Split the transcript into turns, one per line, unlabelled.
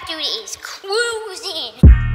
That dude is cruising.